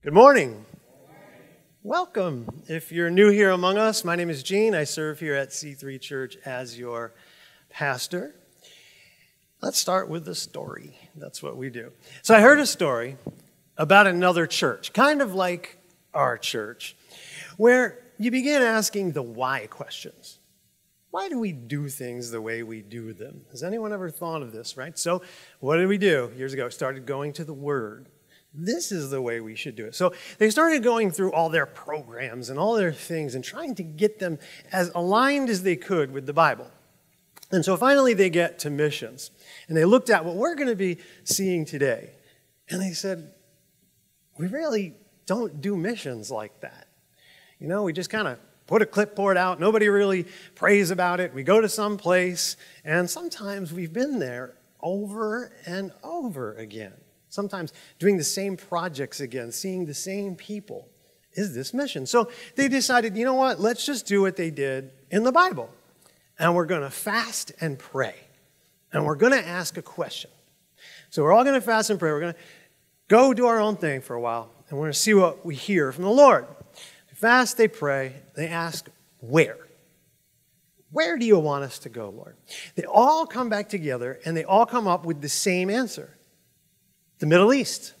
Good morning. Welcome. If you're new here among us, my name is Gene. I serve here at C3 Church as your pastor. Let's start with the story. That's what we do. So I heard a story about another church, kind of like our church, where you begin asking the why questions. Why do we do things the way we do them? Has anyone ever thought of this, right? So, what did we do years ago? Started going to the Word this is the way we should do it. So they started going through all their programs and all their things and trying to get them as aligned as they could with the Bible. And so finally they get to missions. And they looked at what we're going to be seeing today. And they said, we really don't do missions like that. You know, we just kind of put a clipboard out. Nobody really prays about it. We go to some place, and sometimes we've been there over and over again sometimes doing the same projects again, seeing the same people, is this mission. So they decided, you know what, let's just do what they did in the Bible. And we're going to fast and pray. And we're going to ask a question. So we're all going to fast and pray. We're going to go do our own thing for a while, and we're going to see what we hear from the Lord. They fast, they pray, they ask, where? Where do you want us to go, Lord? They all come back together and they all come up with the same answer the Middle East.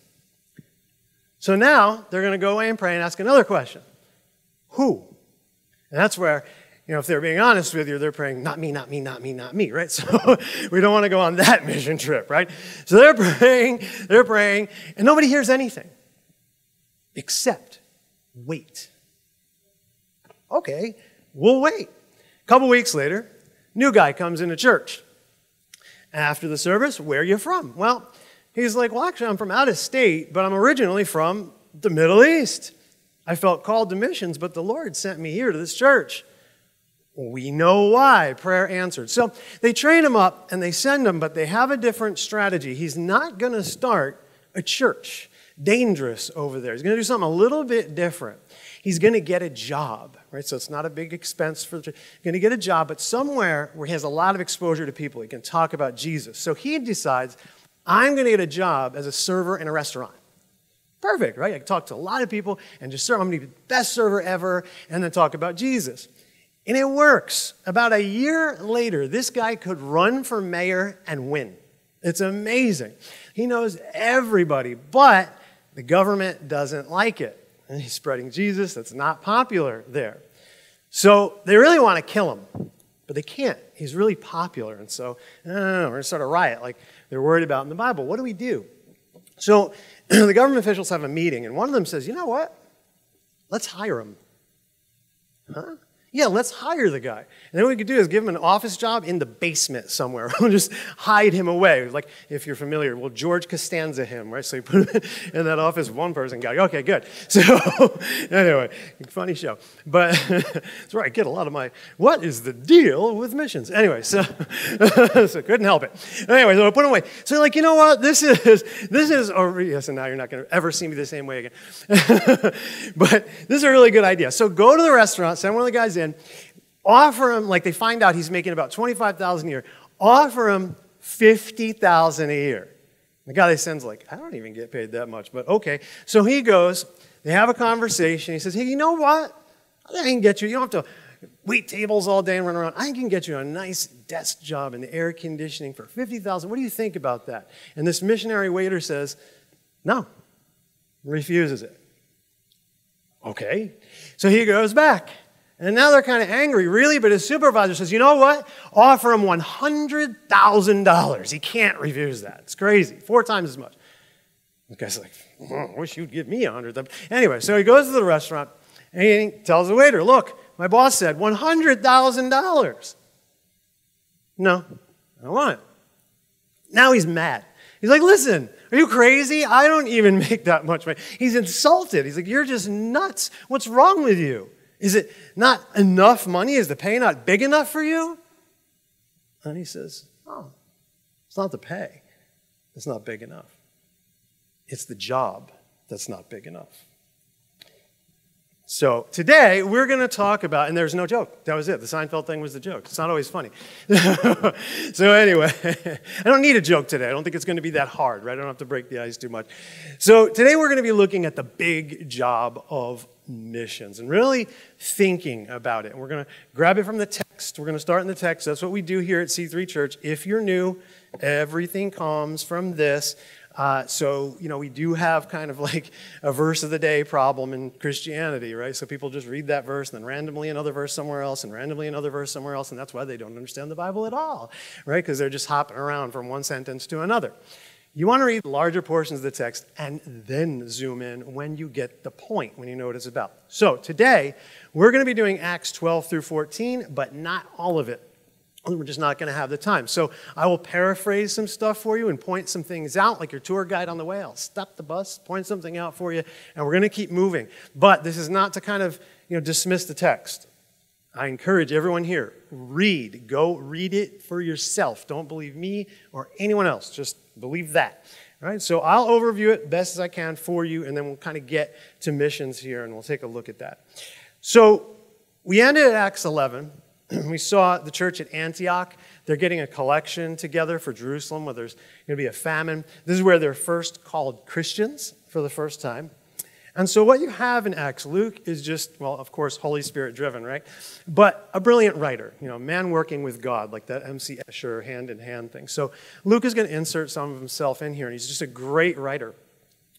So now they're going to go away and pray and ask another question Who? And that's where, you know, if they're being honest with you, they're praying, not me, not me, not me, not me, right? So we don't want to go on that mission trip, right? So they're praying, they're praying, and nobody hears anything except wait. Okay, we'll wait. A couple weeks later, new guy comes into church. After the service, where are you from? Well, He's like, Well, actually, I'm from out of state, but I'm originally from the Middle East. I felt called to missions, but the Lord sent me here to this church. We know why. Prayer answered. So they train him up and they send him, but they have a different strategy. He's not going to start a church. Dangerous over there. He's going to do something a little bit different. He's going to get a job, right? So it's not a big expense for the going to get a job, but somewhere where he has a lot of exposure to people. He can talk about Jesus. So he decides, I'm going to get a job as a server in a restaurant. Perfect, right? I can talk to a lot of people and just serve. I'm going to be the best server ever and then talk about Jesus. And it works. About a year later, this guy could run for mayor and win. It's amazing. He knows everybody, but the government doesn't like it. And he's spreading Jesus. That's not popular there. So they really want to kill him, but they can't. He's really popular. And so, no, no, no, we're going to start a riot. Like, they're worried about in the Bible. What do we do? So the government officials have a meeting, and one of them says, You know what? Let's hire him. Huh? Yeah, let's hire the guy. And then what we could do is give him an office job in the basement somewhere. we'll just hide him away. Like, if you're familiar, well, George Costanza him, right? So you put him in that office, one person got, okay, good. So, anyway, funny show. But that's where I get a lot of my, what is the deal with missions? Anyway, so, so couldn't help it. Anyway, so I put him away. So, like, you know what? This is, this is, oh, yes, and now you're not going to ever see me the same way again. but this is a really good idea. So go to the restaurant, send one of the guys in, offer him, like they find out he's making about 25000 a year, offer him 50000 a year. The guy they send's like, I don't even get paid that much, but okay. So he goes, they have a conversation. He says, Hey, you know what? I can get you, you don't have to wait tables all day and run around. I can get you a nice desk job in the air conditioning for 50000 What do you think about that? And this missionary waiter says, No, refuses it. Okay. So he goes back. And now they're kind of angry, really, but his supervisor says, you know what? Offer him $100,000. He can't refuse that. It's crazy. Four times as much. The guy's like, oh, I wish you'd give me a hundred. Anyway, so he goes to the restaurant and he tells the waiter, look, my boss said $100,000. No, I don't want it. Now he's mad. He's like, listen, are you crazy? I don't even make that much money. He's insulted. He's like, you're just nuts. What's wrong with you? Is it not enough money? Is the pay not big enough for you? And he says, Oh, it's not the pay It's not big enough. It's the job that's not big enough. So today we're going to talk about, and there's no joke. That was it. The Seinfeld thing was the joke. It's not always funny. so anyway, I don't need a joke today. I don't think it's going to be that hard, right? I don't have to break the ice too much. So today we're going to be looking at the big job of missions and really thinking about it. And we're going to grab it from the text. We're going to start in the text. That's what we do here at C3 Church. If you're new, everything comes from this. Uh, so, you know, we do have kind of like a verse of the day problem in Christianity, right? So people just read that verse and then randomly another verse somewhere else and randomly another verse somewhere else, and that's why they don't understand the Bible at all, right? Because they're just hopping around from one sentence to another. You want to read larger portions of the text and then zoom in when you get the point, when you know what it's about. So today, we're going to be doing Acts 12 through 14, but not all of it. We're just not going to have the time. So I will paraphrase some stuff for you and point some things out, like your tour guide on the way. I'll stop the bus, point something out for you, and we're going to keep moving. But this is not to kind of you know, dismiss the text. I encourage everyone here, read. Go read it for yourself. Don't believe me or anyone else. Just believe that. All right, so I'll overview it best as I can for you, and then we'll kind of get to missions here, and we'll take a look at that. So we ended at Acts 11, we saw the church at Antioch. They're getting a collection together for Jerusalem where there's going to be a famine. This is where they're first called Christians for the first time. And so, what you have in Acts, Luke is just, well, of course, Holy Spirit driven, right? But a brilliant writer, you know, man working with God, like that M.C. Escher hand in hand thing. So, Luke is going to insert some of himself in here, and he's just a great writer.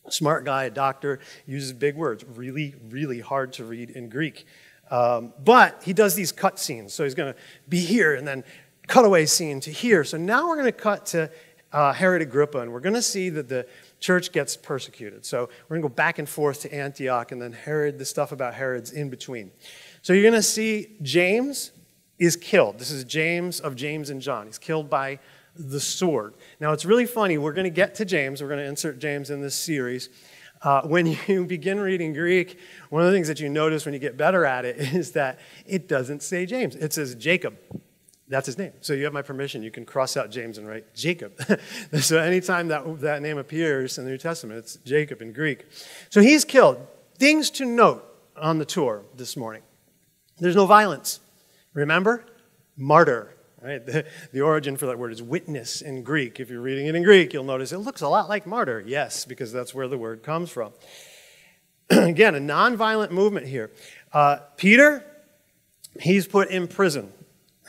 Smart guy, a doctor, uses big words, really, really hard to read in Greek. Um, but he does these cut scenes. So he's going to be here and then cutaway scene to here. So now we're going to cut to uh, Herod Agrippa, and we're going to see that the church gets persecuted. So we're going to go back and forth to Antioch, and then Herod, the stuff about Herod's in between. So you're going to see James is killed. This is James of James and John. He's killed by the sword. Now it's really funny. We're going to get to James. We're going to insert James in this series. Uh, when you begin reading Greek, one of the things that you notice when you get better at it is that it doesn't say James. It says Jacob. That's his name. So you have my permission. You can cross out James and write Jacob. so anytime that, that name appears in the New Testament, it's Jacob in Greek. So he's killed. Things to note on the tour this morning there's no violence. Remember? Martyr. Right? The, the, origin for that word is witness in Greek. If you're reading it in Greek, you'll notice it looks a lot like martyr. Yes, because that's where the word comes from. Again, a nonviolent movement here. Uh, Peter, he's put in prison.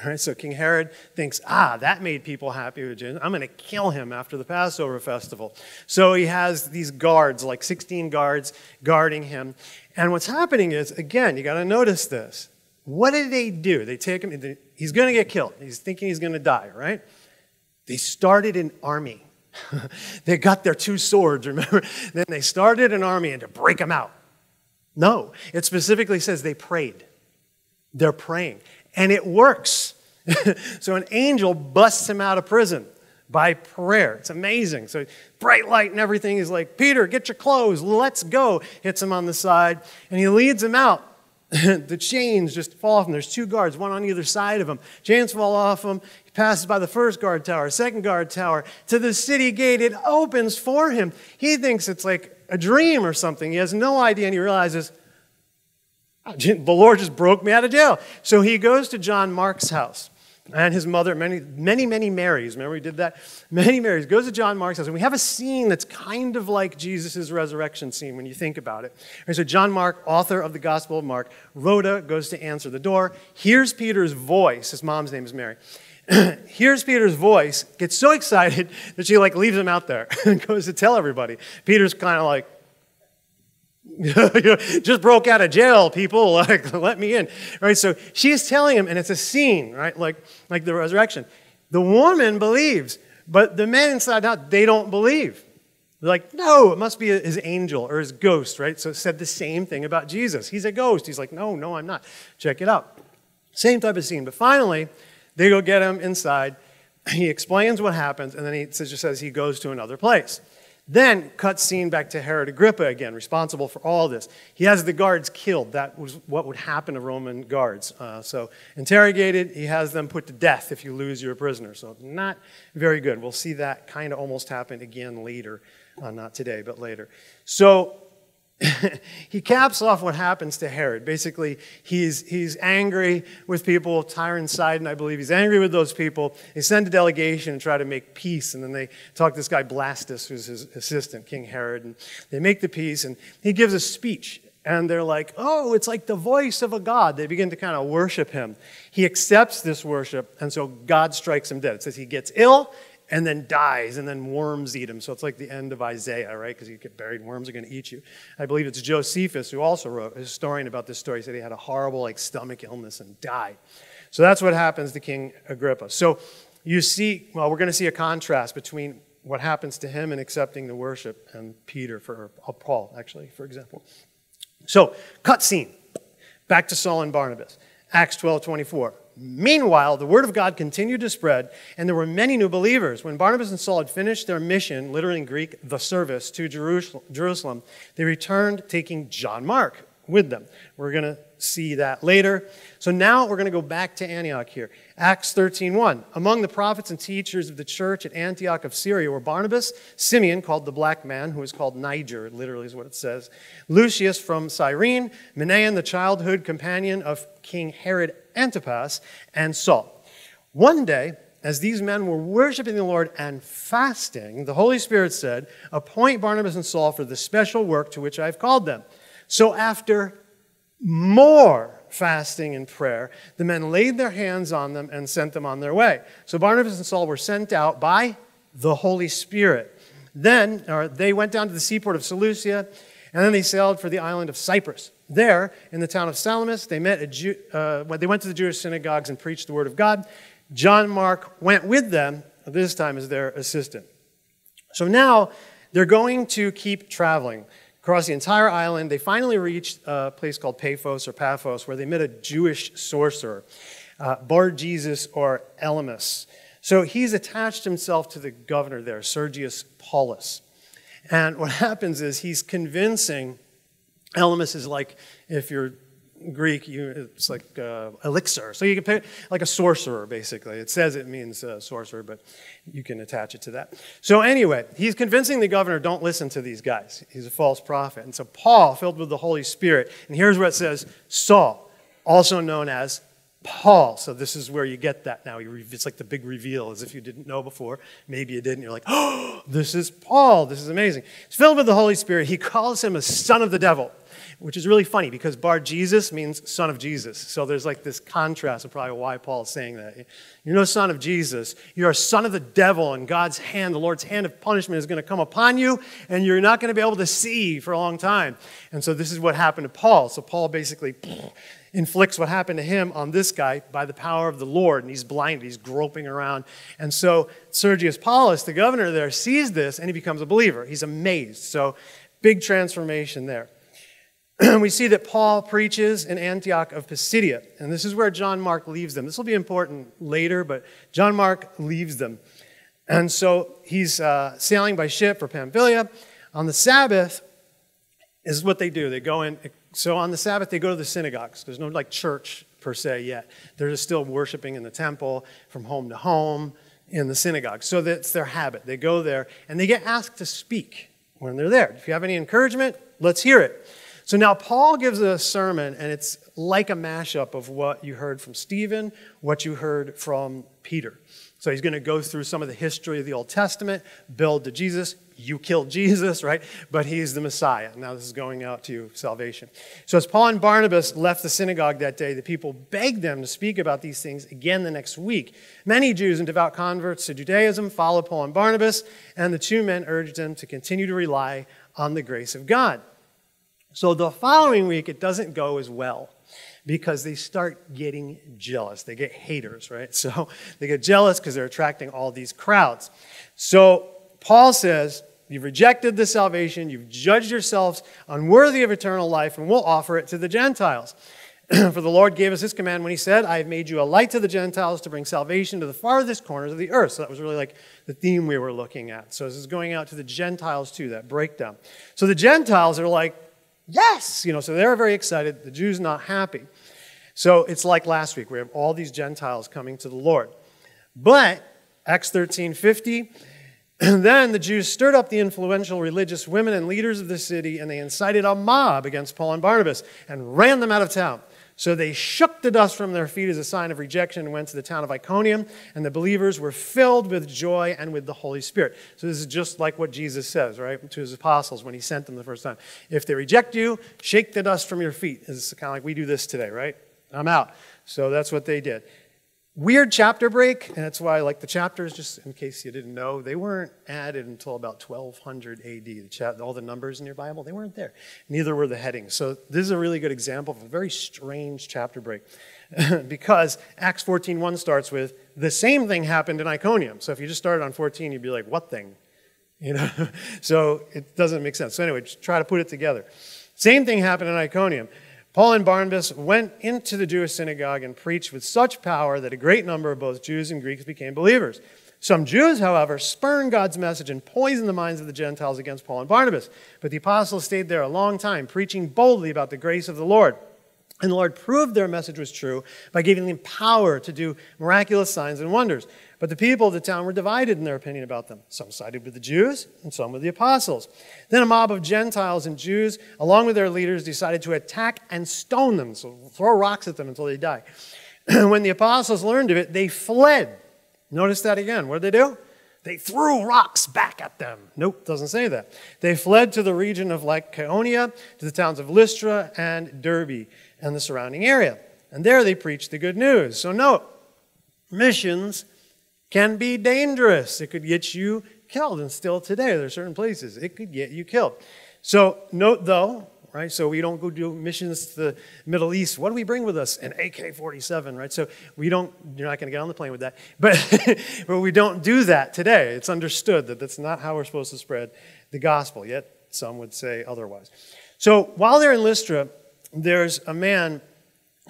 Right, so King Herod thinks, ah, that made people happy with Jesus. I'm going to kill him after the Passover festival. So he has these guards, like 16 guards, guarding him. And what's happening is, again, you got to notice this. What did they do? They take him, he's going to get killed. He's thinking he's going to die, right? They started an army. they got their two swords, remember? then they started an army and to break him out. No, it specifically says they prayed. They're praying. And it works. so an angel busts him out of prison by prayer. It's amazing. So bright light and everything. He's like, Peter, get your clothes, let's go. Hits him on the side, and he leads him out. the chains just fall off him. There's two guards, one on either side of him. Chains fall off him. He passes by the first guard tower, second guard tower, to the city gate. It opens for him. He thinks it's like a dream or something. He has no idea, and he realizes, ah, the Lord just broke me out of jail. So he goes to John Mark's house and his mother, many, many, many Marys. Remember we did that? Many Marys. Goes to John Mark's house, and we have a scene that's kind of like Jesus' resurrection scene when you think about it. And so John Mark, author of the Gospel of Mark, Rhoda goes to answer the door, hears Peter's voice. His mom's name is Mary. hears Peter's voice, gets so excited that she like leaves him out there and goes to tell everybody. Peter's kind of like, just broke out of jail, people, like, let me in. Right? So she's telling him, and it's a scene, right? Like, like the resurrection. The woman believes, but the men inside out, they don't believe. They're like, no, it must be his angel or his ghost, right? So it said the same thing about Jesus. He's a ghost. He's like, no, no, I'm not. Check it out. Same type of scene. But finally, they go get him inside. He explains what happens, and then he just says he goes to another place. Then, cut scene back to Herod Agrippa again, responsible for all this. He has the guards killed. That was what would happen to Roman guards. Uh, so, interrogated, he has them put to death if you lose your prisoner. So, not very good. We'll see that kind of almost happen again later. Uh, not today, but later. So, he caps off what happens to Herod. Basically, he's, he's angry with people, Tyre Sidon, I believe. He's angry with those people. They send a delegation and try to make peace. And then they talk to this guy, Blastus, who's his assistant, King Herod. And they make the peace. And he gives a speech. And they're like, oh, it's like the voice of a God. They begin to kind of worship him. He accepts this worship. And so God strikes him dead. It says he gets ill and then dies, and then worms eat him. So it's like the end of Isaiah, right? Because you get buried, worms are going to eat you. I believe it's Josephus who also wrote a historian about this story. He said he had a horrible like stomach illness and died. So that's what happens to King Agrippa. So you see, well, we're going to see a contrast between what happens to him in accepting the worship and Peter for or Paul, actually, for example. So, cut scene. Back to Saul and Barnabas. Acts 12, 24. Meanwhile, the word of God continued to spread, and there were many new believers. When Barnabas and Saul had finished their mission, literally in Greek, the service, to Jerusalem, they returned taking John Mark with them. We're going to see that later. So now we're going to go back to Antioch here. Acts 13:1. Among the prophets and teachers of the church at Antioch of Syria were Barnabas, Simeon called the black man who is called Niger, literally is what it says, Lucius from Cyrene, Manaen the childhood companion of King Herod Antipas, and Saul. One day, as these men were worshiping the Lord and fasting, the Holy Spirit said, Appoint Barnabas and Saul for the special work to which I've called them. So after more fasting and prayer, the men laid their hands on them and sent them on their way. So Barnabas and Saul were sent out by the Holy Spirit. Then or they went down to the seaport of Seleucia, and then they sailed for the island of Cyprus. There, in the town of Salamis, they met a Jew, uh, they went to the Jewish synagogues and preached the word of God. John Mark went with them, this time as their assistant. So now they're going to keep traveling across the entire island. They finally reached a place called Paphos or Paphos, where they met a Jewish sorcerer, uh, Bar Jesus or Elymas. So he's attached himself to the governor there, Sergius Paulus. And what happens is he's convincing Elymas is like, if you're Greek, it's like uh, elixir. So you can pick like a sorcerer, basically. It says it means uh, sorcerer, but you can attach it to that. So anyway, he's convincing the governor, don't listen to these guys. He's a false prophet. And so Paul, filled with the Holy Spirit, and here's where it says Saul, also known as Paul. So this is where you get that now. It's like the big reveal, as if you didn't know before. Maybe you didn't. You're like, oh, this is Paul. This is amazing. He's filled with the Holy Spirit. He calls him a son of the devil which is really funny because Bar Jesus means son of Jesus. So there's like this contrast of probably why Paul is saying that. You're no son of Jesus. You're a son of the devil, and God's hand, the Lord's hand of punishment is going to come upon you, and you're not going to be able to see for a long time. And so this is what happened to Paul. So Paul basically inflicts what happened to him on this guy by the power of the Lord, and he's blinded, he's groping around. And so Sergius Paulus, the governor there, sees this and he becomes a believer. He's amazed. So big transformation there. we see that Paul preaches in Antioch of Pisidia, and this is where John Mark leaves them. This will be important later, but John Mark leaves them. And so he's uh, sailing by ship for Pamphylia. On the Sabbath, is what they do. They go in. So on the Sabbath, they go to the synagogues. There's no like church per se yet. They're just still worshiping in the temple from home to home in the synagogue. So that's their habit. They go there and they get asked to speak when they're there. If you have any encouragement, let's hear it. So now Paul gives a sermon, and it's like a mashup of what you heard from Stephen, what you heard from Peter. So he's going to go through some of the history of the Old Testament, build to Jesus. You killed Jesus, right? But he's the Messiah. Now this is going out to salvation. So as Paul and Barnabas left the synagogue that day, the people begged them to speak about these things again the next week. Many Jews and devout converts to Judaism followed Paul and Barnabas, and the two men urged them to continue to rely on the grace of God. So the following week, it doesn't go as well because they start getting jealous. They get haters, right? So they get jealous because they're attracting all these crowds. So Paul says, You've rejected the salvation, you've judged yourselves unworthy of eternal life, and we'll offer it to the Gentiles. For the Lord gave us his command when he said, I have made you a light to the Gentiles to bring salvation to the farthest corners of the earth. So that was really like the theme we were looking at. So this is going out to the Gentiles too, that breakdown. So the Gentiles are like, yes, you know, so they're very excited. The Jews not happy. So it's like last week. We have all these Gentiles coming to the Lord. But Acts 13 50, And then the Jews stirred up the influential religious women and leaders of the city, and they incited a mob against Paul and Barnabas and ran them out of town. So they shook the dust from their feet as a sign of rejection and went to the town of Iconium, and the believers were filled with joy and with the Holy Spirit. So this is just like what Jesus says, right, to his apostles when he sent them the first time. If they reject you, shake the dust from your feet. It's kind of like we do this today, right? I'm out. So that's what they did. Weird chapter break, and that's why I like the chapters, just in case you didn't know, they weren't added until about 1200 AD. The chap- all the numbers in your Bible, they weren't there. Neither were the headings. So this is a really good example of a very strange chapter break. because Acts 14.1 starts with, the same thing happened in Iconium. So if you just started on 14, you'd be like, what thing? You know, so it doesn't make sense. So anyway, just try to put it together. Same thing happened in Iconium. Paul and Barnabas went into the Jewish synagogue and preached with such power that a great number of both Jews and Greeks became believers. Some Jews, however, spurned God's message and poisoned the minds of the Gentiles against Paul and Barnabas. But the apostles stayed there a long time, preaching boldly about the grace of the Lord. And the Lord proved their message was true by giving them power to do miraculous signs and wonders. But the people of the town were divided in their opinion about them. Some sided with the Jews and some with the apostles. Then a mob of Gentiles and Jews, along with their leaders, decided to attack and stone them, so throw rocks at them until they die. And when the apostles learned of it, they fled. Notice that again. What did they do? They threw rocks back at them. Nope, doesn't say that. They fled to the region of Lycaonia, to the towns of Lystra and Derbe and the surrounding area. And there they preached the good news. So note, missions can be dangerous. It could get you killed. And still today, there are certain places it could get you killed. So, note though, right? So we don't go do missions to the Middle East. What do we bring with us? An AK 47, right? So we don't, you're not going to get on the plane with that. But, but we don't do that today. It's understood that that's not how we're supposed to spread the gospel, yet some would say otherwise. So while they're in Lystra, there's a man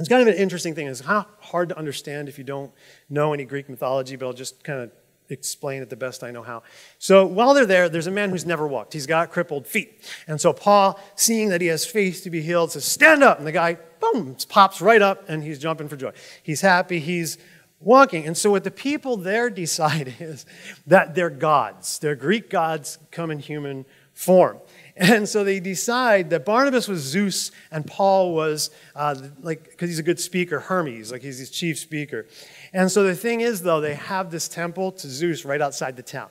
it's kind of an interesting thing. It's kind of hard to understand if you don't know any Greek mythology, but I'll just kind of explain it the best I know how. So while they're there, there's a man who's never walked. He's got crippled feet. And so Paul, seeing that he has faith to be healed, says, Stand up. And the guy, boom, pops right up and he's jumping for joy. He's happy. He's walking. And so what the people there decide is that they're gods. They're Greek gods come in human form. And so they decide that Barnabas was Zeus and Paul was, uh, like, because he's a good speaker, Hermes, like he's his chief speaker. And so the thing is, though, they have this temple to Zeus right outside the town.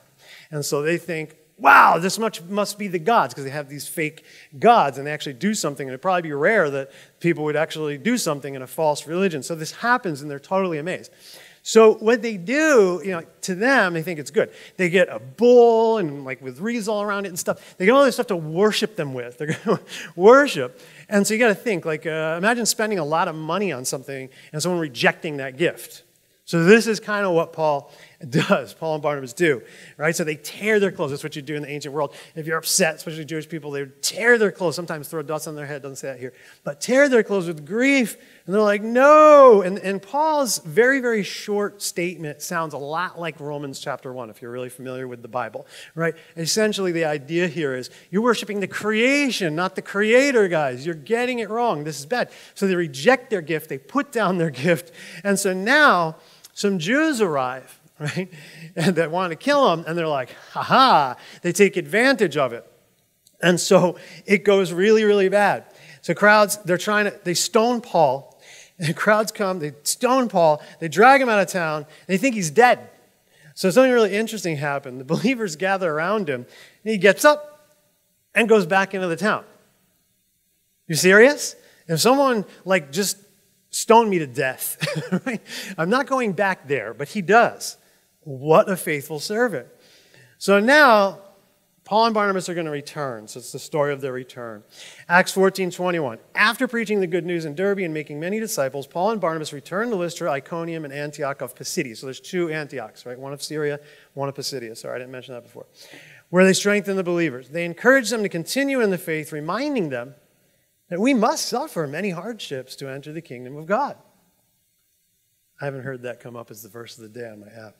And so they think, wow, this much must be the gods, because they have these fake gods and they actually do something. And it'd probably be rare that people would actually do something in a false religion. So this happens and they're totally amazed. So what they do, you know, to them, they think it's good. They get a bull and like with wreaths all around it and stuff. They get all this stuff to worship them with. They're going to worship. And so you got to think, like, uh, imagine spending a lot of money on something and someone rejecting that gift. So this is kind of what Paul does, Paul and Barnabas do, right? So they tear their clothes. That's what you do in the ancient world. If you're upset, especially Jewish people, they tear their clothes, sometimes throw dust on their head, doesn't say that here, but tear their clothes with grief. And they're like, no. And, and Paul's very, very short statement sounds a lot like Romans chapter 1, if you're really familiar with the Bible, right? Essentially, the idea here is you're worshiping the creation, not the creator, guys. You're getting it wrong. This is bad. So they reject their gift, they put down their gift. And so now, some Jews arrive, right, and that want to kill him, and they're like, ha ha, they take advantage of it. And so it goes really, really bad. So crowds, they're trying to, they stone Paul. And crowds come, they stone Paul, they drag him out of town, they think he's dead. So something really interesting happened. The believers gather around him, and he gets up and goes back into the town. You serious? If someone like just stone me to death. right? I'm not going back there, but he does. What a faithful servant. So now, Paul and Barnabas are going to return. So it's the story of their return. Acts 14 21. After preaching the good news in Derbe and making many disciples, Paul and Barnabas returned to Lystra, Iconium, and Antioch of Pisidia. So there's two Antiochs, right? One of Syria, one of Pisidia. Sorry, I didn't mention that before. Where they strengthened the believers. They encouraged them to continue in the faith, reminding them that we must suffer many hardships to enter the kingdom of God. I haven't heard that come up as the verse of the day on my app.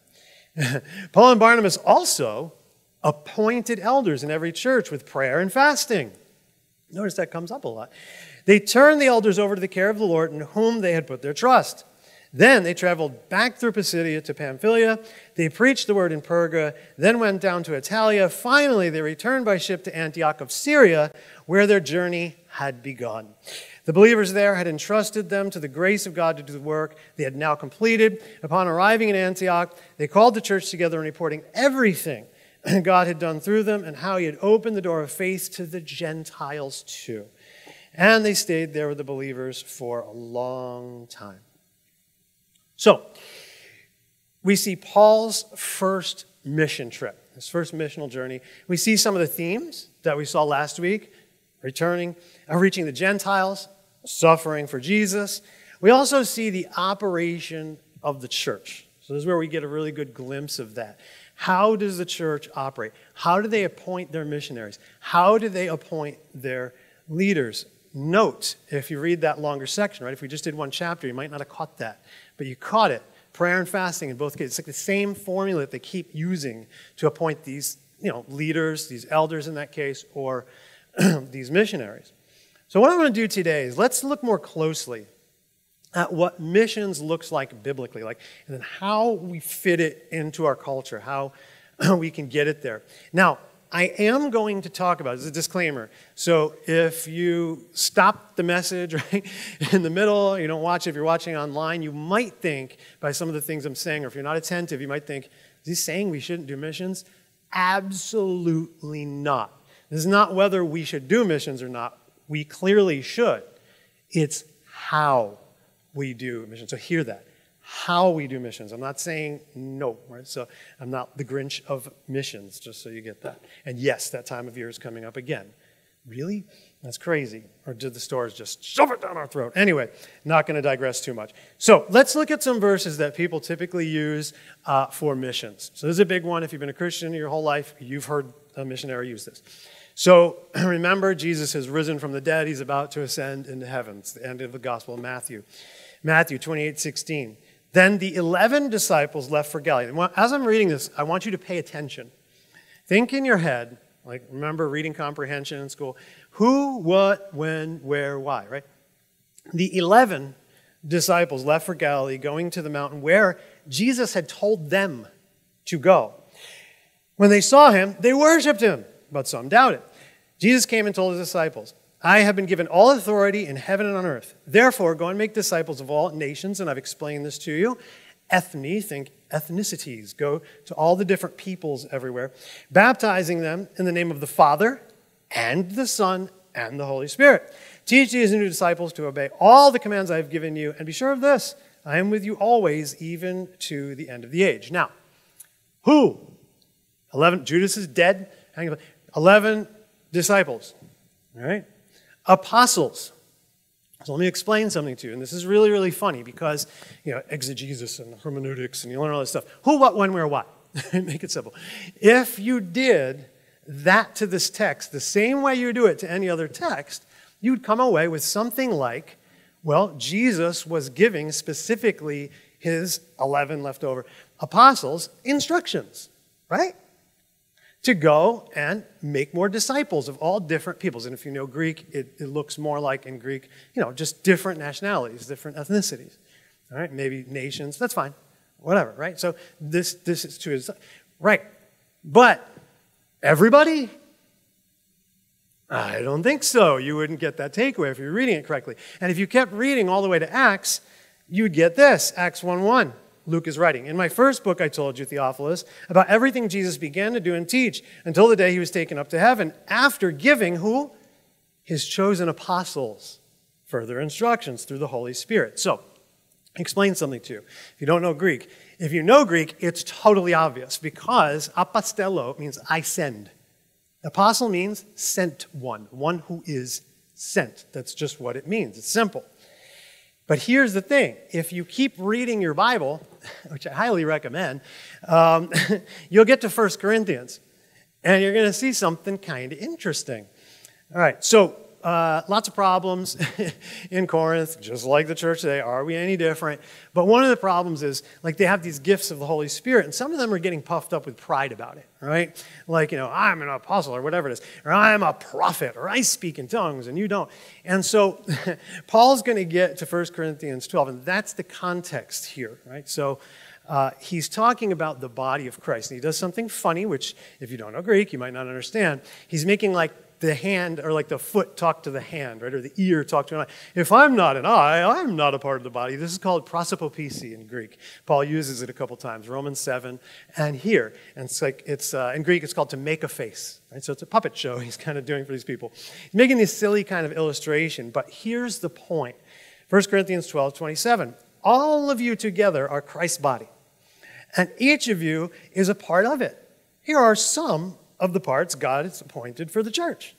Paul and Barnabas also appointed elders in every church with prayer and fasting. Notice that comes up a lot. They turned the elders over to the care of the Lord in whom they had put their trust. Then they traveled back through Pisidia to Pamphylia. They preached the word in Perga, then went down to Attalia. Finally, they returned by ship to Antioch of Syria, where their journey had begun. The believers there had entrusted them to the grace of God to do the work they had now completed. Upon arriving in Antioch, they called the church together and reporting everything God had done through them and how he had opened the door of faith to the Gentiles too. And they stayed there with the believers for a long time. So, we see Paul's first mission trip, his first missional journey. We see some of the themes that we saw last week returning, uh, reaching the Gentiles, suffering for Jesus. We also see the operation of the church. So, this is where we get a really good glimpse of that. How does the church operate? How do they appoint their missionaries? How do they appoint their leaders? Note, if you read that longer section, right? If we just did one chapter, you might not have caught that but you caught it. Prayer and fasting in both cases. It's like the same formula that they keep using to appoint these you know, leaders, these elders in that case, or these missionaries. So, what I want to do today is let's look more closely at what missions looks like biblically, like, and then how we fit it into our culture, how we can get it there. Now, I am going to talk about, as a disclaimer, so if you stop the message right in the middle, you don't watch if you're watching online, you might think by some of the things I'm saying, or if you're not attentive, you might think, is he saying we shouldn't do missions? Absolutely not. This is not whether we should do missions or not. We clearly should. It's how we do missions. So hear that how we do missions. I'm not saying no, right? So I'm not the Grinch of missions, just so you get that. And yes, that time of year is coming up again. Really? That's crazy. Or did the stores just shove it down our throat? Anyway, not going to digress too much. So let's look at some verses that people typically use uh, for missions. So this is a big one. If you've been a Christian your whole life, you've heard a missionary use this. So remember, Jesus has risen from the dead. He's about to ascend into heaven. It's the end of the Gospel of Matthew. Matthew 28 16. Then the 11 disciples left for Galilee. As I'm reading this, I want you to pay attention. Think in your head, like remember reading comprehension in school who, what, when, where, why, right? The 11 disciples left for Galilee, going to the mountain where Jesus had told them to go. When they saw him, they worshiped him, but some doubted. Jesus came and told his disciples, I have been given all authority in heaven and on earth. Therefore, go and make disciples of all nations, and I've explained this to you. Ethne, think ethnicities. Go to all the different peoples everywhere, baptizing them in the name of the Father and the Son and the Holy Spirit. Teach these new disciples to obey all the commands I have given you, and be sure of this I am with you always, even to the end of the age. Now, who? 11, Judas is dead. 11 disciples. All right? apostles. So let me explain something to you. And this is really, really funny because, you know, exegesis and hermeneutics and you learn all this stuff. Who, what, when, where, why. Make it simple. If you did that to this text the same way you do it to any other text, you'd come away with something like, well, Jesus was giving specifically his 11 leftover apostles instructions, right? To go and make more disciples of all different peoples. And if you know Greek, it, it, looks more like in Greek, you know, just different nationalities, different ethnicities. All right, maybe nations, that's fine. Whatever, right? So this this is to his right. But everybody? I don't think so. You wouldn't get that takeaway if you're reading it correctly. And if you kept reading all the way to Acts, you'd get this, Acts 1 1. Luke is writing. In my first book, I told you, Theophilus, about everything Jesus began to do and teach until the day he was taken up to heaven, after giving who? His chosen apostles further instructions through the Holy Spirit. So, explain something to you. If you don't know Greek, if you know Greek, it's totally obvious because apostello means I send. Apostle means sent one, one who is sent. That's just what it means. It's simple. But here's the thing if you keep reading your Bible, which I highly recommend, um, you'll get to 1 Corinthians and you're going to see something kind of interesting. All right, so uh, lots of problems in Corinth, just like the church today. Are we any different? But one of the problems is, like, they have these gifts of the Holy Spirit, and some of them are getting puffed up with pride about it, right? Like, you know, I'm an apostle, or whatever it is, or I'm a prophet, or I speak in tongues, and you don't. And so, Paul's going to get to 1 Corinthians 12, and that's the context here, right? So, uh, he's talking about the body of Christ. And he does something funny, which, if you don't know Greek, you might not understand. He's making like the hand or like the foot talk to the hand, right? Or the ear talk to an eye. If I'm not an eye, I'm not a part of the body. This is called prosopopoeia in Greek. Paul uses it a couple times, Romans 7 and here. And it's like, it's, uh, in Greek, it's called to make a face, right? So it's a puppet show he's kind of doing for these people. He's making this silly kind of illustration, but here's the point 1 Corinthians 12, 27. All of you together are Christ's body, and each of you is a part of it. Here are some of the parts God has appointed for the church.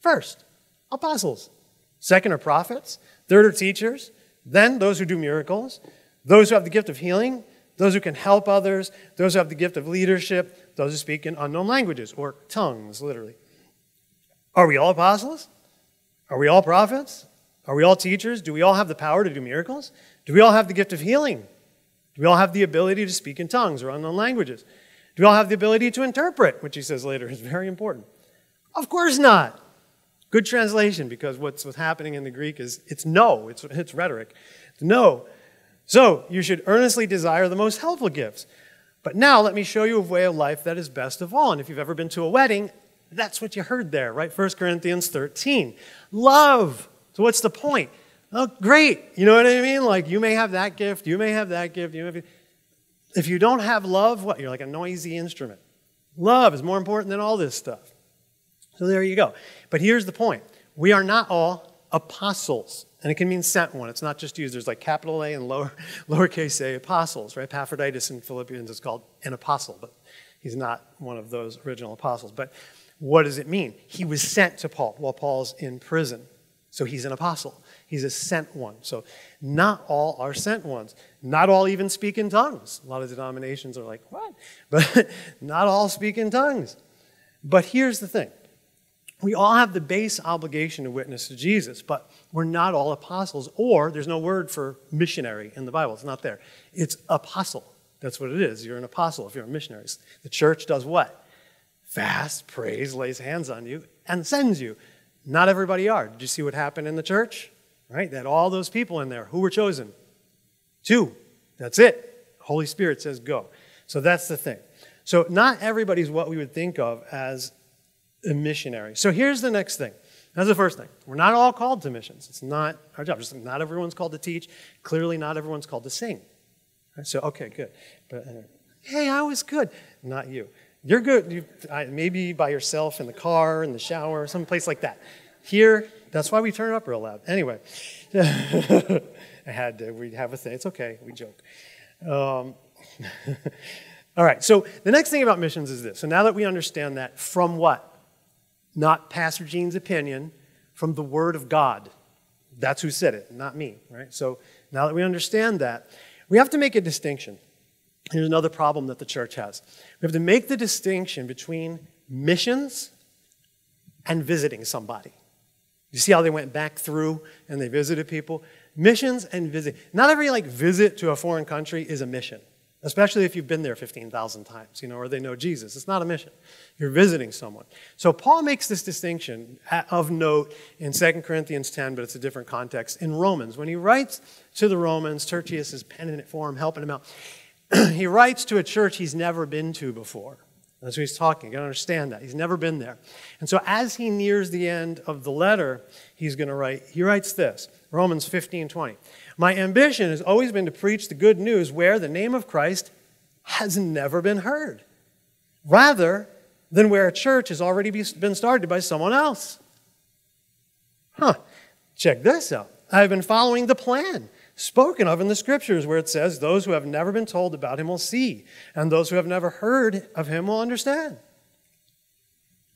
First, apostles. Second are prophets. Third are teachers. Then those who do miracles. Those who have the gift of healing. Those who can help others. Those who have the gift of leadership. Those who speak in unknown languages or tongues, literally. Are we all apostles? Are we all prophets? Are we all teachers? Do we all have the power to do miracles? Do we all have the gift of healing? Do we all have the ability to speak in tongues or unknown languages? Do we all have the ability to interpret, which he says later is very important? Of course not. Good translation, because what's, what's happening in the Greek is it's no, it's, it's rhetoric. It's no. So you should earnestly desire the most helpful gifts. But now let me show you a way of life that is best of all. And if you've ever been to a wedding, that's what you heard there, right? 1 Corinthians 13. Love. So what's the point? Oh, great. You know what I mean? Like you may have that gift, you may have that gift, you may have if you don't have love, what? You're like a noisy instrument. Love is more important than all this stuff. So there you go. But here's the point we are not all apostles. And it can mean sent one. It's not just used. There's like capital A and lower, lowercase a apostles, right? Epaphroditus in Philippians is called an apostle, but he's not one of those original apostles. But what does it mean? He was sent to Paul while Paul's in prison. So he's an apostle. He's a sent one. So not all are sent ones. Not all even speak in tongues. A lot of denominations are like, what? But not all speak in tongues. But here's the thing we all have the base obligation to witness to Jesus, but we're not all apostles, or there's no word for missionary in the Bible. It's not there. It's apostle. That's what it is. You're an apostle if you're a missionary. The church does what? Fast, prays, lays hands on you, and sends you. Not everybody are. Did you see what happened in the church? right? That all those people in there, who were chosen? Two. That's it. Holy Spirit says go. So that's the thing. So not everybody's what we would think of as a missionary. So here's the next thing. That's the first thing. We're not all called to missions. It's not our job. Just not everyone's called to teach. Clearly, not everyone's called to sing. So, okay, good. But uh, hey, I was good. Not you. You're good. You, I, maybe by yourself in the car, in the shower, someplace like that. Here, that's why we turn it up real loud. Anyway, I had to, we have a thing. It's okay, we joke. Um, all right, so the next thing about missions is this. So now that we understand that, from what? Not Pastor Gene's opinion, from the Word of God. That's who said it, not me, right? So now that we understand that, we have to make a distinction. Here's another problem that the church has. We have to make the distinction between missions and visiting somebody. You see how they went back through and they visited people? Missions and visit. Not every like visit to a foreign country is a mission, especially if you've been there 15,000 times, you know, or they know Jesus. It's not a mission. You're visiting someone. So Paul makes this distinction uh, of note in 2 Corinthians 10, but it's a different context. In Romans, when he writes to the Romans, Tertius is penning it for him, helping him out. he writes to a church he's never been to before. That's what he's talking. You gotta understand that. He's never been there. And so as he nears the end of the letter, he's gonna write, he writes this, Romans 15, 20. My ambition has always been to preach the good news where the name of Christ has never been heard, rather than where a church has already been started by someone else. Huh, check this out. I've been following the plan spoken of in the scriptures where it says, Those who have never been told about him will see, and those who have never heard of him will understand.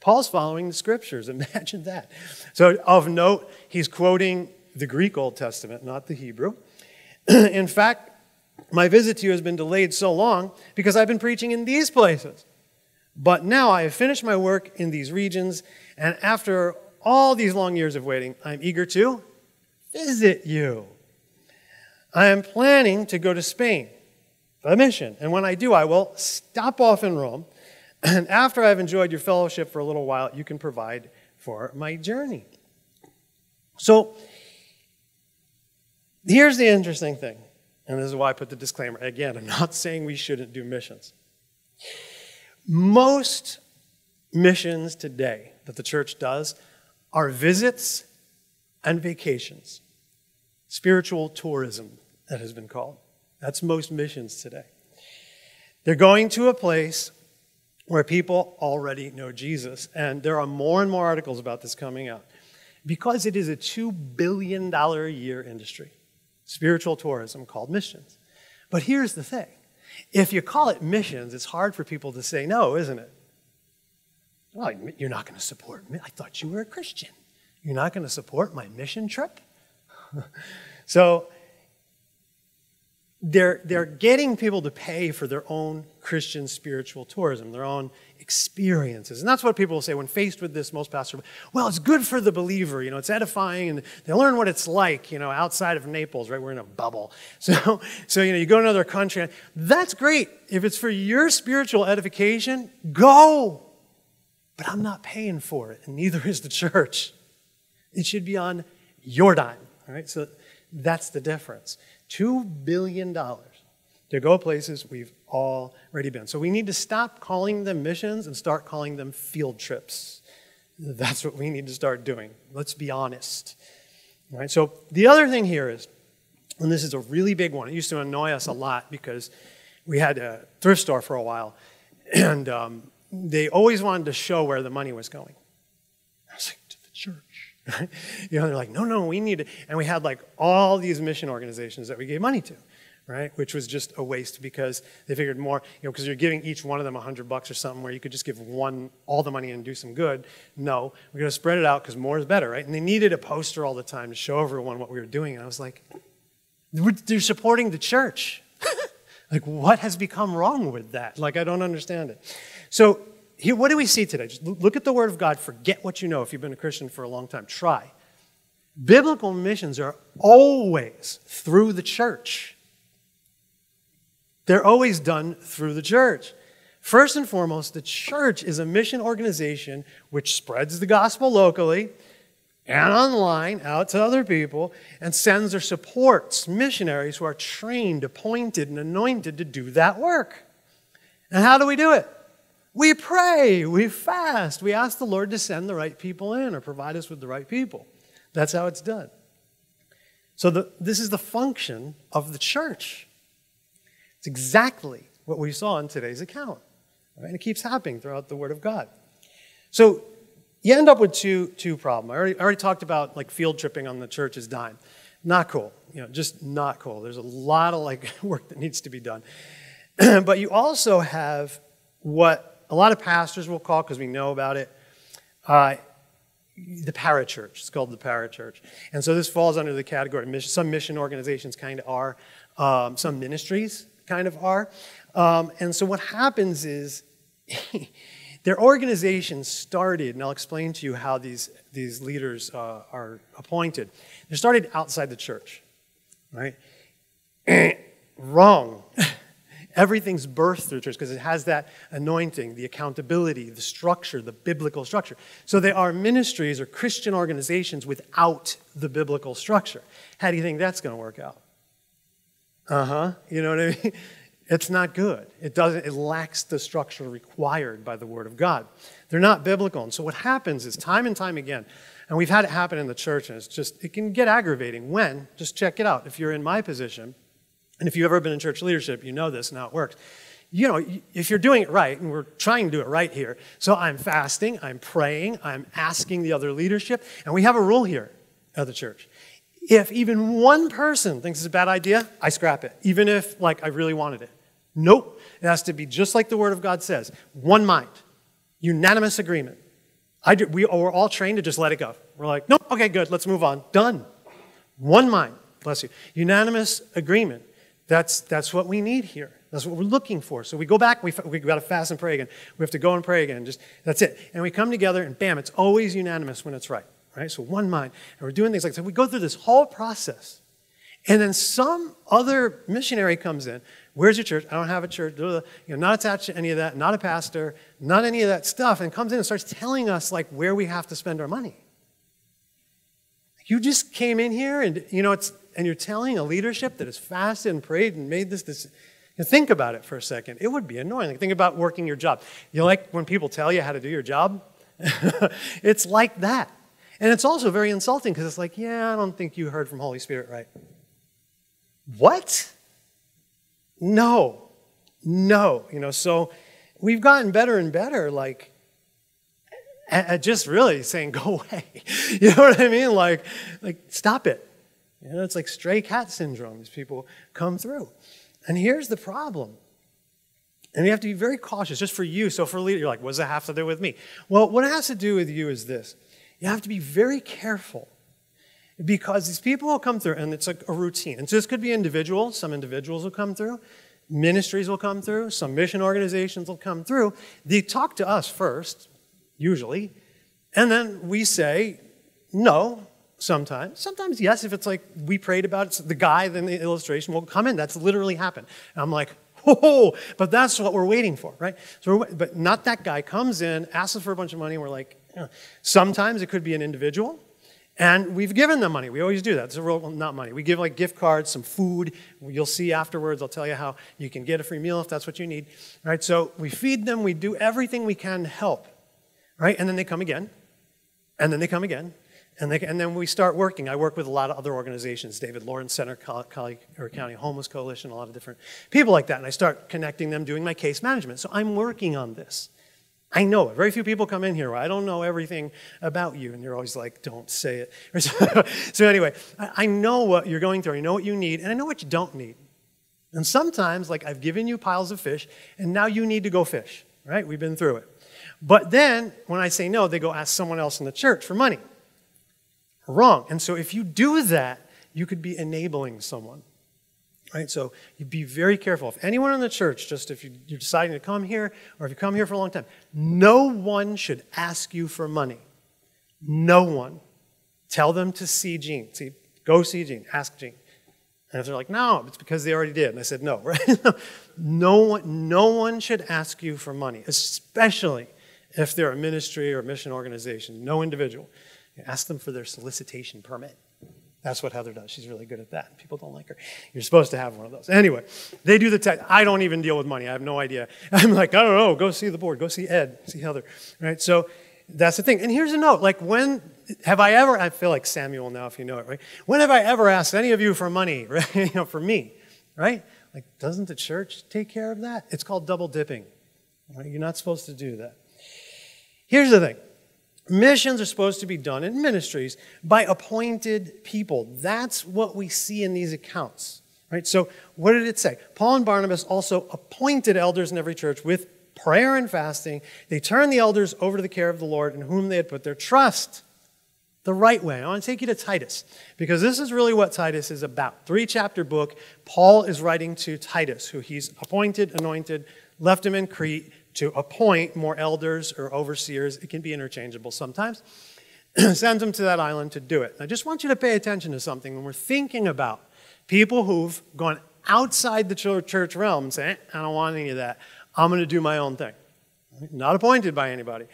Paul's following the scriptures. Imagine that. So, of note, he's quoting the Greek Old Testament, not the Hebrew. in fact, my visit to you has been delayed so long because I've been preaching in these places. But now I have finished my work in these regions, and after all these long years of waiting, I'm eager to visit you. I am planning to go to Spain for a mission. And when I do, I will stop off in Rome. And after I've enjoyed your fellowship for a little while, you can provide for my journey. So here's the interesting thing. And this is why I put the disclaimer. Again, I'm not saying we shouldn't do missions. Most missions today that the church does are visits and vacations, spiritual tourism, that has been called. That's most missions today. They're going to a place where people already know Jesus, and there are more and more articles about this coming out because it is a $2 billion a year industry, spiritual tourism called missions. But here's the thing if you call it missions, it's hard for people to say no, isn't it? Well, you're not going to support me. I thought you were a Christian. You're not going to support my mission trip? so they're, they're getting people to pay for their own Christian spiritual tourism, their own experiences. And that's what people will say when faced with this, most pastors, well, it's good for the believer, you know, it's edifying and they learn what it's like, you know, outside of Naples, right? We're in a bubble. So, so you know, you go to another country, that's great. If it's for your spiritual edification, go. But I'm not paying for it, and neither is the church. It should be on your dime, all right? So that's the difference. $2 billion to go places we've already been. So we need to stop calling them missions and start calling them field trips. That's what we need to start doing. Let's be honest. All right, so the other thing here is, and this is a really big one, it used to annoy us a lot because we had a thrift store for a while, and um, they always wanted to show where the money was going. I was like, to the church. you know, they're like, no, no, we need it. And we had like all these mission organizations that we gave money to, right? Which was just a waste because they figured more, you know, because you're giving each one of them a hundred bucks or something where you could just give one all the money and do some good. No, we're going to spread it out because more is better, right? And they needed a poster all the time to show everyone what we were doing. And I was like, they're supporting the church. like, what has become wrong with that? Like, I don't understand it. So here, what do we see today? Just look at the Word of God. Forget what you know if you've been a Christian for a long time. Try. Biblical missions are always through the church. They're always done through the church. First and foremost, the church is a mission organization which spreads the gospel locally and online out to other people and sends or supports missionaries who are trained, appointed, and anointed to do that work. And how do we do it? We pray, we fast, we ask the Lord to send the right people in or provide us with the right people. That's how it's done. So, the, this is the function of the church. It's exactly what we saw in today's account. Right? And it keeps happening throughout the Word of God. So, you end up with two, two problems. I already, I already talked about like field tripping on the church's dime. Not cool. You know, just not cool. There's a lot of like work that needs to be done. but you also have what a lot of pastors will call, because we know about it, uh, the parachurch. It's called the parachurch. And so this falls under the category. Some mission organizations kind of are, um, some ministries kind of are. Um, and so what happens is their organization started, and I'll explain to you how these, these leaders uh, are appointed. They started outside the church, right? Wrong. Everything's birthed through church because it has that anointing, the accountability, the structure, the biblical structure. So they are ministries or Christian organizations without the biblical structure. How do you think that's going to work out? Uh huh. You know what I mean? It's not good. It doesn't, it lacks the structure required by the Word of God. They're not biblical. And so what happens is time and time again, and we've had it happen in the church, and it's just, it can get aggravating when, just check it out. If you're in my position, and if you've ever been in church leadership, you know this and how it works. You know, if you're doing it right, and we're trying to do it right here, so I'm fasting, I'm praying, I'm asking the other leadership, and we have a rule here at the church. If even one person thinks it's a bad idea, I scrap it, even if, like, I really wanted it. Nope. It has to be just like the Word of God says one mind, unanimous agreement. I do, we, we're all trained to just let it go. We're like, nope, okay, good, let's move on. Done. One mind, bless you. Unanimous agreement. That's, that's what we need here. That's what we're looking for. So we go back, we, we got to fast and pray again. We have to go and pray again. Just That's it. And we come together, and bam, it's always unanimous when it's right. right? So one mind. And we're doing things like that. We go through this whole process. And then some other missionary comes in. Where's your church? I don't have a church. You know, not attached to any of that, not a pastor, not any of that stuff, and comes in and starts telling us like where we have to spend our money. You just came in here and you know it's and you're telling a leadership that has fasted and prayed and made this this think about it for a second. It would be annoying. Like, think about working your job. You like when people tell you how to do your job? it's like that. And it's also very insulting because it's like, yeah, I don't think you heard from Holy Spirit right. What? No. No. You know, so we've gotten better and better, like, at just really saying, go away. You know what I mean? Like, like stop it. You know, it's like stray cat syndrome as people come through. And here's the problem. And you have to be very cautious just for you. So for leader, you're like, what does that have to do with me? Well, what it has to do with you is this. You have to be very careful because these people will come through, and it's like a routine. And so this could be individuals. Some individuals will come through. Ministries will come through. Some mission organizations will come through. They talk to us first, usually, and then we say no sometimes. Sometimes yes, if it's like we prayed about it, the guy in the illustration will come in. That's literally happened. And I'm like, oh, but that's what we're waiting for, right? So, but not that guy comes in, asks us for a bunch of money, and we're like, sometimes it could be an individual. And we've given them money. We always do that. It's a real, well, not money. We give like gift cards, some food. You'll see afterwards. I'll tell you how you can get a free meal if that's what you need. Right? So we feed them. We do everything we can to help. Right? And then they come again. And then they come again. And, they, and then we start working. I work with a lot of other organizations, David Lawrence Center, or County Homeless Coalition, a lot of different people like that. And I start connecting them, doing my case management. So I'm working on this. I know it. Very few people come in here. I don't know everything about you. And you're always like, don't say it. so, anyway, I know what you're going through. I know what you need, and I know what you don't need. And sometimes, like, I've given you piles of fish, and now you need to go fish, right? We've been through it. But then, when I say no, they go ask someone else in the church for money. Wrong. And so, if you do that, you could be enabling someone. Right? So you be very careful. If anyone in the church, just if you, are deciding to come here, or if you come here for a long time, no one should ask you for money. No one. Tell them to see Gene. See, go see Gene. Ask Gene. And if they're like, no, it's because they already did. And I said, no, right? no, one, no one should ask you for money, especially if they're a ministry or a mission organization. No individual. Ask them for their solicitation permit. That's what Heather does. She's really good at that. People don't like her. You're supposed to have one of those. Anyway, they do the tech. I don't even deal with money. I have no idea. I'm like, I don't know. Go see the board. Go see Ed. See Heather. Right? So that's the thing. And here's a note. Like when have I ever? I feel like Samuel now, if you know it, right? When have I ever asked any of you for money? Right? you know, for me, right? Like, doesn't the church take care of that? It's called double dipping. Right? You're not supposed to do that. Here's the thing Missions are supposed to be done in ministries by appointed people. That's what we see in these accounts. Right? So, what did it say? Paul and Barnabas also appointed elders in every church with prayer and fasting. They turned the elders over to the care of the Lord in whom they had put their trust the right way. I want to take you to Titus because this is really what Titus is about. Three chapter book. Paul is writing to Titus, who he's appointed, anointed, left him in Crete to appoint more elders or overseers. It can be interchangeable sometimes. Sends them to that island to do it. I just want you to pay attention to something when we're thinking about people who've gone outside the church realm and say, eh, I don't want any of that. I'm going to do my own thing. Not appointed by anybody.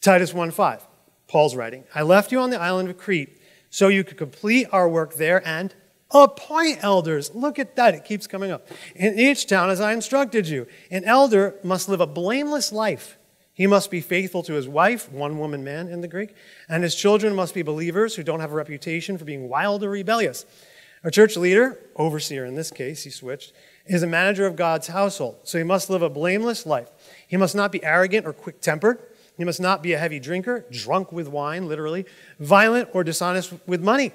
Titus 1:5. Paul's writing, I left you on the island of Crete so you could complete our work there and Appoint elders. Look at that. It keeps coming up. In each town, as I instructed you, an elder must live a blameless life. He must be faithful to his wife, one woman man in the Greek, and his children must be believers who don't have a reputation for being wild or rebellious. A church leader, overseer in this case, he switched, is a manager of God's household. So he must live a blameless life. He must not be arrogant or quick tempered. He must not be a heavy drinker, drunk with wine, literally, violent or dishonest with money.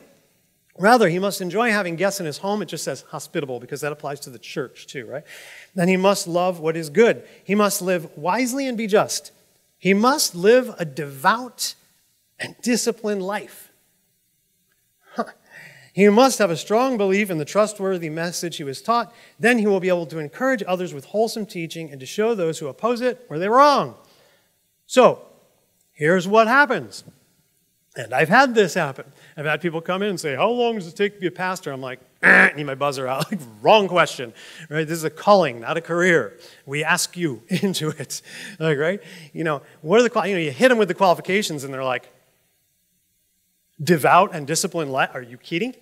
Rather, he must enjoy having guests in his home. It just says hospitable because that applies to the church too, right? Then he must love what is good. He must live wisely and be just. He must live a devout and disciplined life. He must have a strong belief in the trustworthy message he was taught. Then he will be able to encourage others with wholesome teaching and to show those who oppose it where they're wrong. So, here's what happens And I've had this happen. I've had people come in and say, How long does it take to be a pastor? I'm like, eh, need my buzzer out. Like, wrong question. Right? This is a calling, not a career. We ask you into it. Like, right? You know, what are the you know, you hit them with the qualifications and they're like, devout and disciplined. Are you kidding?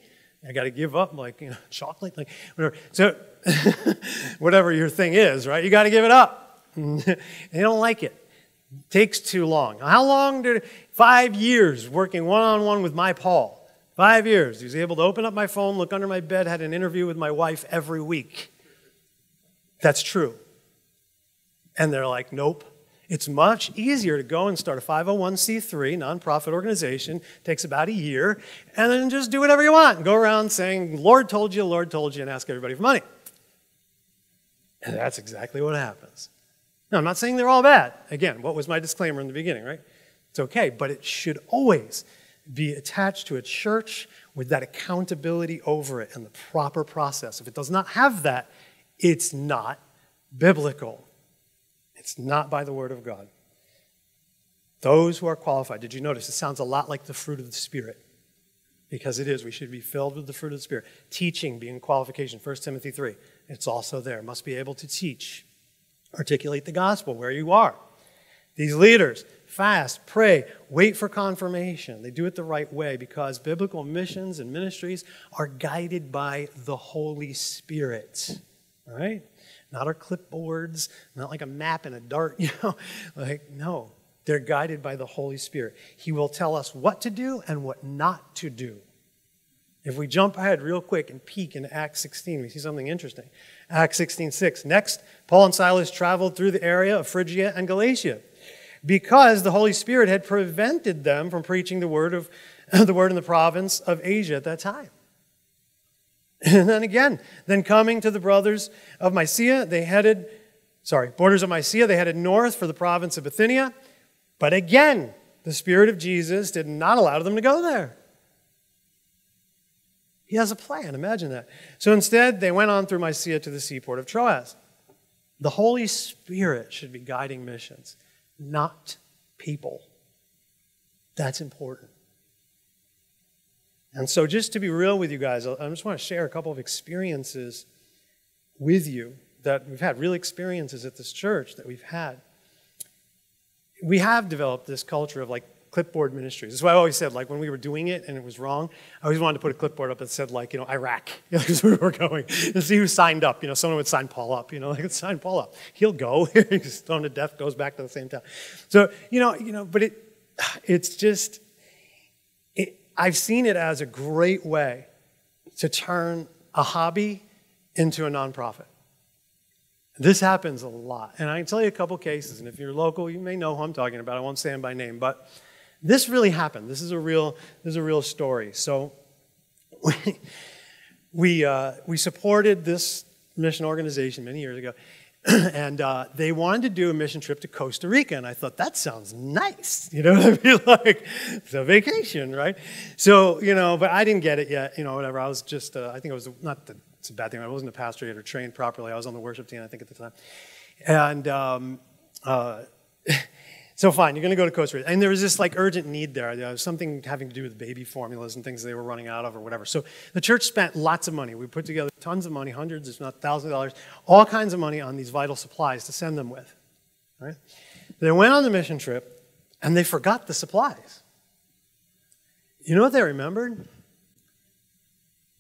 I got to give up like, you know, chocolate, like whatever. So whatever your thing is, right? You got to give it up. they don't like it. Takes too long. How long did five years working one on one with my Paul? Five years. He was able to open up my phone, look under my bed, had an interview with my wife every week. That's true. And they're like, nope. It's much easier to go and start a 501c3 nonprofit organization. takes about a year, and then just do whatever you want go around saying, Lord told you, Lord told you, and ask everybody for money. And that's exactly what happens. Now, I'm not saying they're all bad. Again, what was my disclaimer in the beginning, right? It's okay, but it should always be attached to a church with that accountability over it and the proper process. If it does not have that, it's not biblical. It's not by the word of God. Those who are qualified, did you notice it sounds a lot like the fruit of the Spirit? Because it is. We should be filled with the fruit of the Spirit. Teaching being qualification, 1 Timothy 3. It's also there. Must be able to teach, articulate the gospel where you are. These leaders fast, pray, wait for confirmation. They do it the right way because biblical missions and ministries are guided by the Holy Spirit. Right? not our clipboards, not like a map and a dart, you know. Like, no, they're guided by the Holy Spirit. He will tell us what to do and what not to do. If we jump ahead real quick and peek into Acts 16, we see something interesting. Acts 16, 6. Next, Paul and Silas traveled through the area of Phrygia and Galatia because the Holy Spirit had prevented them from preaching the word of the word in the province of Asia at that time. And then again, then coming to the brothers of Mysia, they headed, sorry, borders of Mysia, they headed north for the province of Bithynia. But again, the Spirit of Jesus did not allow them to go there. He has a plan, imagine that. So instead, they went on through Mysia to the seaport of Troas. The Holy Spirit should be guiding missions, not people. That's important. And so, just to be real with you guys, I just want to share a couple of experiences with you that we've had, real experiences at this church that we've had. We have developed this culture of like clipboard ministries. That's why I always said, like, when we were doing it and it was wrong, I always wanted to put a clipboard up that said, like, you know, Iraq, because we were going and see who signed up. You know, someone would sign Paul up, you know, like, sign Paul up. He'll go. He's stoned to death, goes back to the same town. So, you know, you know, but it, it's just, it, I've seen it as a great way to turn a hobby into a nonprofit. This happens a lot. And I can tell you a couple cases, and if you're local, you may know who I'm talking about. I won't say them by name, but this really happened. This is a real, this is a real story. So we, we, uh, we supported this mission organization many years ago, and uh, they wanted to do a mission trip to Costa Rica, and I thought that sounds nice, you know. I mean, like it's a vacation, right? So you know, but I didn't get it yet, you know. Whatever. I was just, uh, I think I was not that it's a bad thing. I wasn't a pastor yet or trained properly. I was on the worship team, I think, at the time, and. Um, uh, So fine, you're going to go to Costa Rica. And there was this like urgent need there. There something having to do with baby formulas and things they were running out of or whatever. So the church spent lots of money. We put together tons of money, hundreds, if not thousands of dollars, all kinds of money on these vital supplies to send them with. Right? They went on the mission trip and they forgot the supplies. You know what they remembered?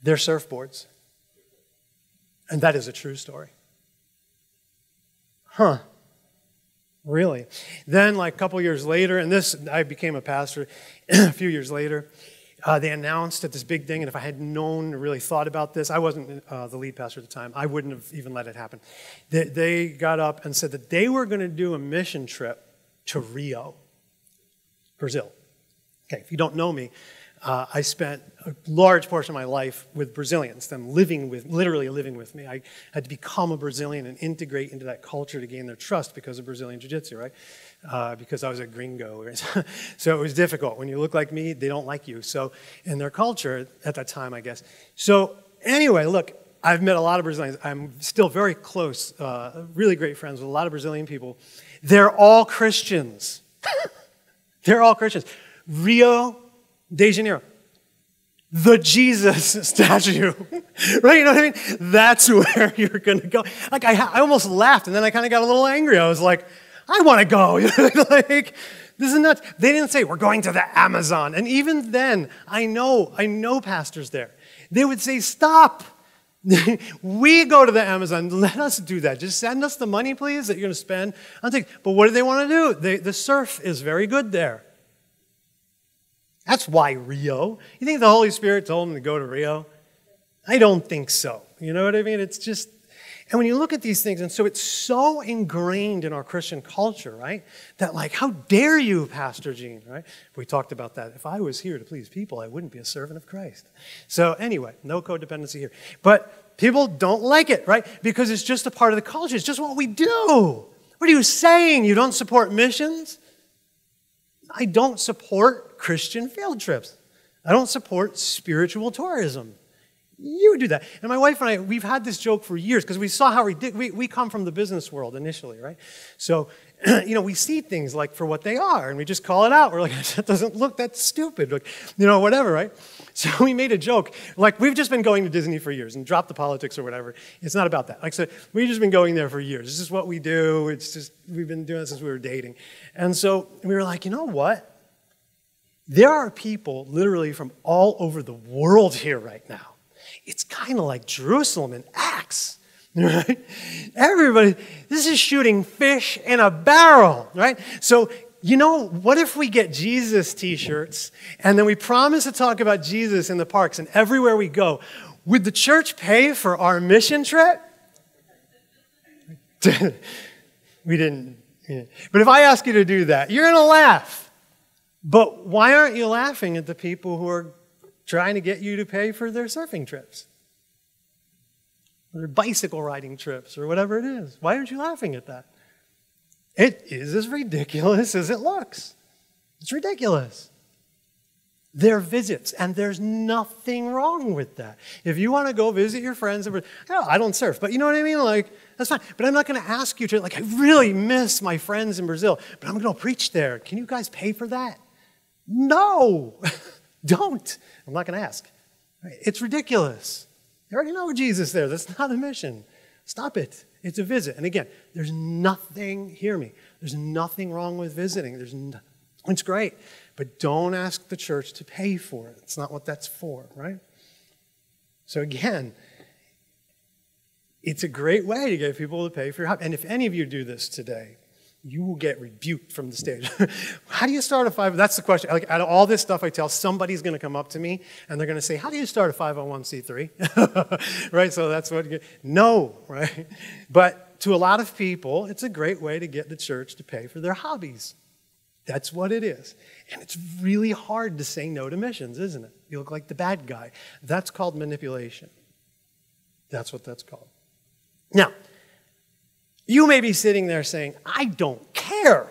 Their surfboards. And that is a true story. Huh. Really. Then, like a couple years later, and this, I became a pastor a few years later. Uh, they announced at this big thing, and if I had known or really thought about this, I wasn't uh, the lead pastor at the time. I wouldn't have even let it happen. They, they got up and said that they were going to do a mission trip to Rio, Brazil. Okay, if you don't know me, uh, I spent a large portion of my life with Brazilians, them living with, literally living with me. I had to become a Brazilian and integrate into that culture to gain their trust because of Brazilian Jiu Jitsu, right? Uh, because I was a gringo. so it was difficult. When you look like me, they don't like you. So, in their culture at that time, I guess. So, anyway, look, I've met a lot of Brazilians. I'm still very close, uh, really great friends with a lot of Brazilian people. They're all Christians. They're all Christians. Rio De Janeiro. The Jesus statue, right? You know what I mean? That's where you're going to go. Like, I, I almost laughed and then I kind of got a little angry. I was like, I want to go. like, this is nuts. They didn't say, we're going to the Amazon. And even then, I know, I know pastors there. They would say, stop. we go to the Amazon. Let us do that. Just send us the money, please, that you're going to spend on things. But what do they want to do? They, the surf is very good there. That's why Rio. You think the Holy Spirit told him to go to Rio? I don't think so. You know what I mean? It's just, and when you look at these things, and so it's so ingrained in our Christian culture, right? That, like, how dare you, Pastor Gene, right? We talked about that. If I was here to please people, I wouldn't be a servant of Christ. So, anyway, no codependency here. But people don't like it, right? Because it's just a part of the culture, it's just what we do. What are you saying? You don't support missions? I don't support Christian field trips. I don't support spiritual tourism. You do that. And my wife and I, we've had this joke for years because we saw how ridiculous, we, we come from the business world initially, right? So, you know, we see things like for what they are and we just call it out. We're like, that doesn't look that stupid, like, you know, whatever, right? So we made a joke. Like, we've just been going to Disney for years and drop the politics or whatever. It's not about that. Like said, we've just been going there for years. This is what we do. It's just, we've been doing it since we were dating. And so we were like, you know what? There are people literally from all over the world here right now it's kind of like Jerusalem in Acts. Right? Everybody, this is shooting fish in a barrel, right? So, you know, what if we get Jesus t shirts and then we promise to talk about Jesus in the parks and everywhere we go? Would the church pay for our mission trip? we didn't. But if I ask you to do that, you're going to laugh. But why aren't you laughing at the people who are trying to get you to pay for their surfing trips or bicycle riding trips or whatever it is. Why aren't you laughing at that? It is as ridiculous as it looks. It's ridiculous. They're visits, and there's nothing wrong with that. If you want to go visit your friends, and, oh, I don't surf, but you know what I mean? Like, that's fine. But I'm not going to ask you to, like, I really miss my friends in Brazil, but I'm going to preach there. Can you guys pay for that? No, don't. I'm not going to ask. It's ridiculous. You already know Jesus there. That's not a mission. Stop it. It's a visit. And again, there's nothing, hear me, there's nothing wrong with visiting. There's no, it's great. But don't ask the church to pay for it. It's not what that's for, right? So again, it's a great way to get people to pay for your hobby. And if any of you do this today, you will get rebuked from the stage. how do you start a five? Oh that's the question. Like out of all this stuff I tell, somebody's going to come up to me and they're going to say, "How do you start a 501c3?" right? So that's what. You, no, right? But to a lot of people, it's a great way to get the church to pay for their hobbies. That's what it is. And it's really hard to say no to missions, isn't it? You look like the bad guy. That's called manipulation. That's what that's called. Now, you may be sitting there saying, I don't care.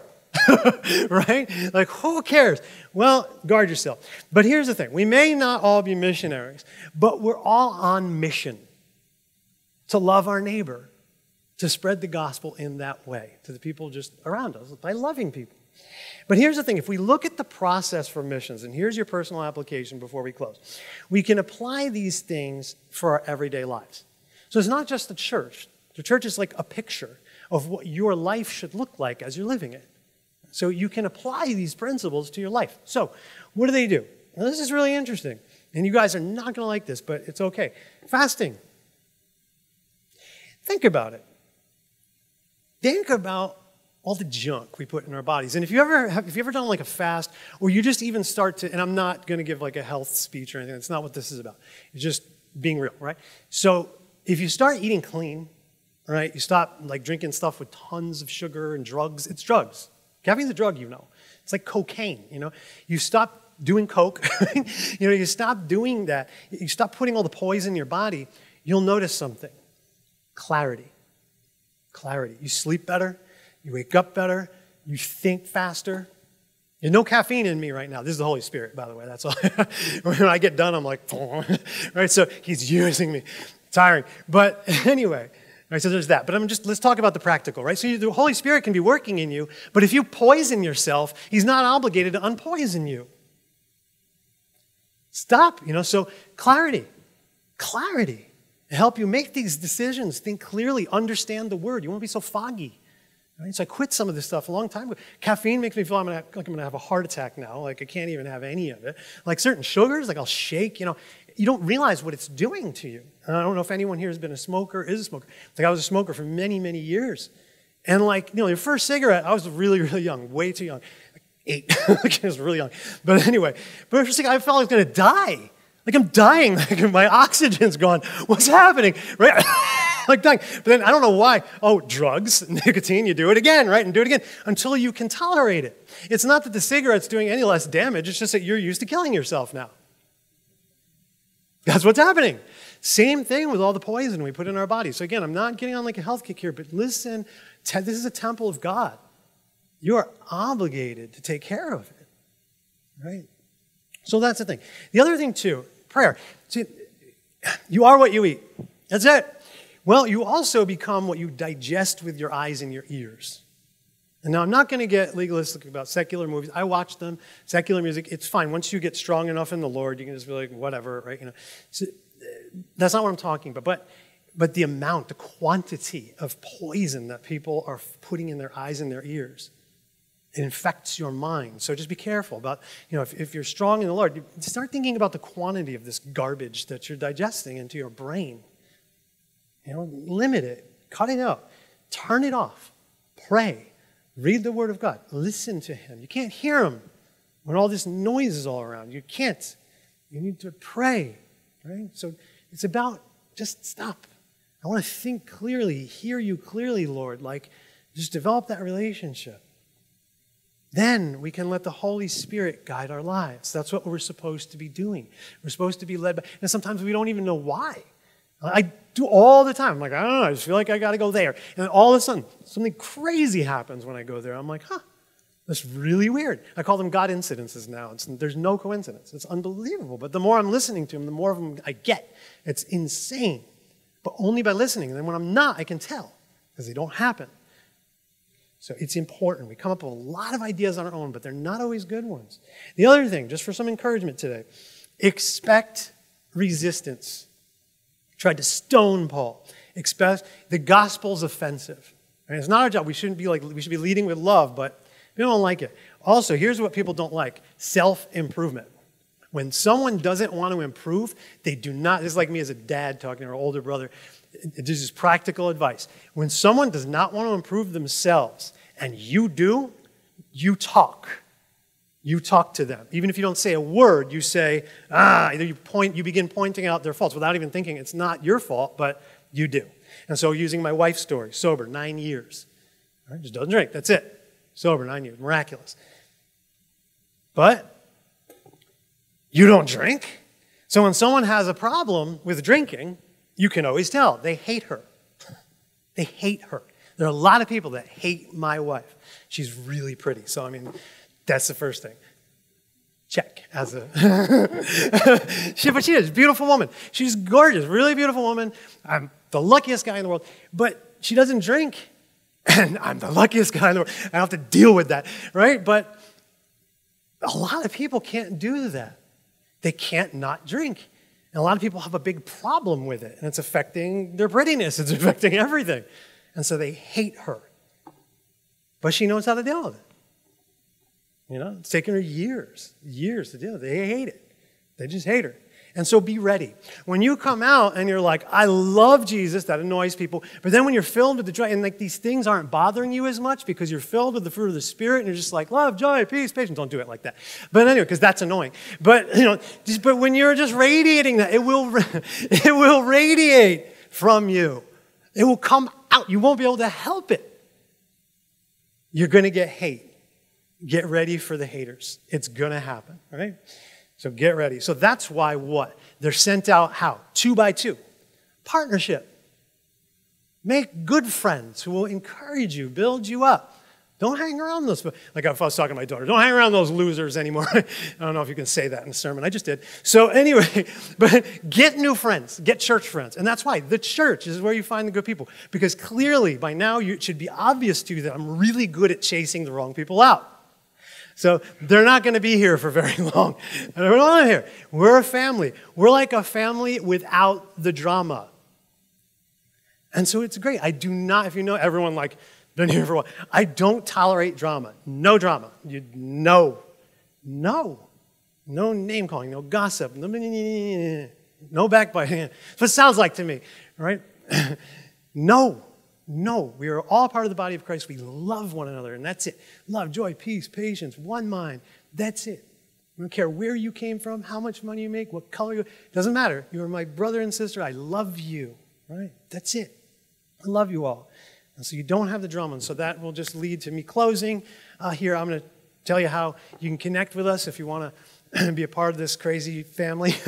right? Like, who cares? Well, guard yourself. But here's the thing we may not all be missionaries, but we're all on mission to love our neighbor, to spread the gospel in that way to the people just around us by loving people. But here's the thing if we look at the process for missions, and here's your personal application before we close, we can apply these things for our everyday lives. So it's not just the church, the church is like a picture of what your life should look like as you're living it. So you can apply these principles to your life. So, what do they do? Now, this is really interesting. And you guys are not going to like this, but it's okay. Fasting. Think about it. Think about all the junk we put in our bodies. And if you ever have, if you ever done like a fast, or you just even start to, and I'm not going to give like a health speech or anything. That's not what this is about. It's just being real, right? So if you start eating clean, right? You stop like drinking stuff with tons of sugar and drugs. It's drugs. Caffeine's a drug, you know. It's like cocaine, you know. You stop doing coke, you know, you stop doing that. You stop putting all the poison in your body, you'll notice something. Clarity. Clarity. You sleep better, you wake up better, you think faster. There's no caffeine in me right now. This is the Holy Spirit, by the way. That's all. when I get done, I'm like, right? So he's using me. Tiring. But anyway, Right, so there's that. But I'm just let's talk about the practical, right? So you, the Holy Spirit can be working in you, but if you poison yourself, He's not obligated to unpoison you. Stop, you know. So, clarity, clarity help you make these decisions, think clearly, understand the word. You won't be so foggy. Right? So I quit some of this stuff a long time ago. Caffeine makes me feel I'm gonna, like I'm going to have a heart attack now. Like I can't even have any of it. Like certain sugars, like I'll shake. You know, you don't realize what it's doing to you. And I don't know if anyone here has been a smoker, is a smoker. Like I was a smoker for many, many years. And like, you know, your first cigarette, I was really, really young, way too young. Like eight. I was really young. But anyway, but first thing I felt I was going to die. Like I'm dying. Like my oxygen's gone. What's happening? Right? like dying. But then I don't know why. Oh, drugs, nicotine, you do it again, right? And do it again until you can tolerate it. It's not that the cigarette's doing any less damage, it's just that you're used to killing yourself now. That's what's happening. Same thing with all the poison we put in our bodies. So again, I'm not getting on like a health kick here, but listen, this is a temple of God. You are obligated to take care of it. Right? So that's the thing. The other thing too, prayer. See, you are what you eat. That's it. Well, you also become what you digest with your eyes and your ears. And now I'm not going to get legalistic about secular movies. I watch them. Secular music, it's fine. Once you get strong enough in the Lord, you can just be like, whatever, right? You know, so, that's not what I'm talking about. But, but the amount, the quantity of poison that people are putting in their eyes and their ears, it infects your mind. So just be careful about, you know, if, if you're strong in the Lord, start thinking about the quantity of this garbage that you're digesting into your brain. You know, limit it, cut it out, turn it off, pray Read the Word of God. Listen to Him. You can't hear Him when all this noise is all around. You can't. You need to pray, right? So it's about just stop. I want to think clearly, hear you clearly, Lord. Like, just develop that relationship. Then we can let the Holy Spirit guide our lives. That's what we're supposed to be doing. We're supposed to be led by, and sometimes we don't even know why. I do all the time. I'm like, I don't know, I just feel like I got to go there. And then all of a sudden, something crazy happens when I go there. I'm like, huh, that's really weird. I call them God incidences now. It's, there's no coincidence. It's unbelievable. But the more I'm listening to them, the more of them I get. It's insane. But only by listening. And then when I'm not, I can tell because they don't happen. So it's important. We come up with a lot of ideas on our own, but they're not always good ones. The other thing, just for some encouragement today, expect resistance tried to stone Paul. Express, the gospel's offensive. And it's not our job. We shouldn't be like, we should be leading with love, but people don't like it. Also, here's what people don't like self improvement. When someone doesn't want to improve, they do not. This is like me as a dad talking to our older brother. This is practical advice. When someone does not want to improve themselves and you do, you talk you talk to them. Even if you don't say a word, you say, ah, either you point, you begin pointing out their faults without even thinking it's not your fault, but you do. And so using my wife's story, sober, nine years. Right, just doesn't drink, that's it. Sober, nine years, miraculous. But you don't drink. So when someone has a problem with drinking, you can always tell. They hate her. They hate her. There are a lot of people that hate my wife. She's really pretty. So, I mean, that's the first thing. Check as a. she, but she is a beautiful woman. She's gorgeous, really beautiful woman. I'm the luckiest guy in the world. But she doesn't drink, and I'm the luckiest guy in the world. I don't have to deal with that, right? But a lot of people can't do that. They can't not drink. And a lot of people have a big problem with it, and it's affecting their prettiness, it's affecting everything. And so they hate her. But she knows how to deal with it. You know, it's taken her years, years to do. It. They hate it. They just hate her. And so be ready. When you come out and you're like, I love Jesus, that annoys people. But then when you're filled with the joy, and like these things aren't bothering you as much because you're filled with the fruit of the Spirit and you're just like, love, joy, peace, patience. Don't do it like that. But anyway, because that's annoying. But you know, just, but when you're just radiating that, it will it will radiate from you. It will come out. You won't be able to help it. You're going to get hate get ready for the haters. It's going to happen, right? So get ready. So that's why what? They're sent out how? Two by two. Partnership. Make good friends who will encourage you, build you up. Don't hang around those, like I was talking to my daughter, don't hang around those losers anymore. I don't know if you can say that in a sermon. I just did. So, anyway, but get new friends, get church friends. And that's why the church is where you find the good people. Because clearly, by now, you, it should be obvious to you that I'm really good at chasing the wrong people out. So they're not going to be here for very long. We're not here. We're a family. We're like a family without the drama. And so it's great. I do not, if you know everyone like been here for a while, I don't tolerate drama. No drama. You no. No. No name calling, no gossip, no, no backbiting. That's what it sounds like to me, right? no. No, we are all part of the body of Christ. We love one another, and that's it. Love, joy, peace, patience, one mind. That's it. I don't care where you came from, how much money you make, what color you doesn't matter. You are my brother and sister. I love you. Right? That's it. I love you all. And so you don't have the drama. And so that will just lead to me closing uh, here. I'm going to tell you how you can connect with us if you want to be a part of this crazy family.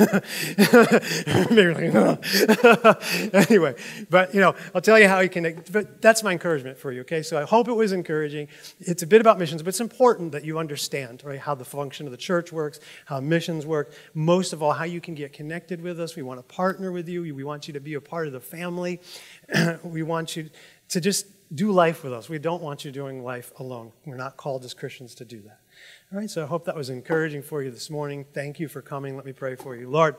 anyway, but you know, I'll tell you how you can. But that's my encouragement for you. Okay, so I hope it was encouraging. It's a bit about missions, but it's important that you understand right how the function of the church works, how missions work. Most of all, how you can get connected with us. We want to partner with you. We want you to be a part of the family. we want you to just do life with us. We don't want you doing life alone. We're not called as Christians to do that. All right, so I hope that was encouraging for you this morning. Thank you for coming. Let me pray for you. Lord,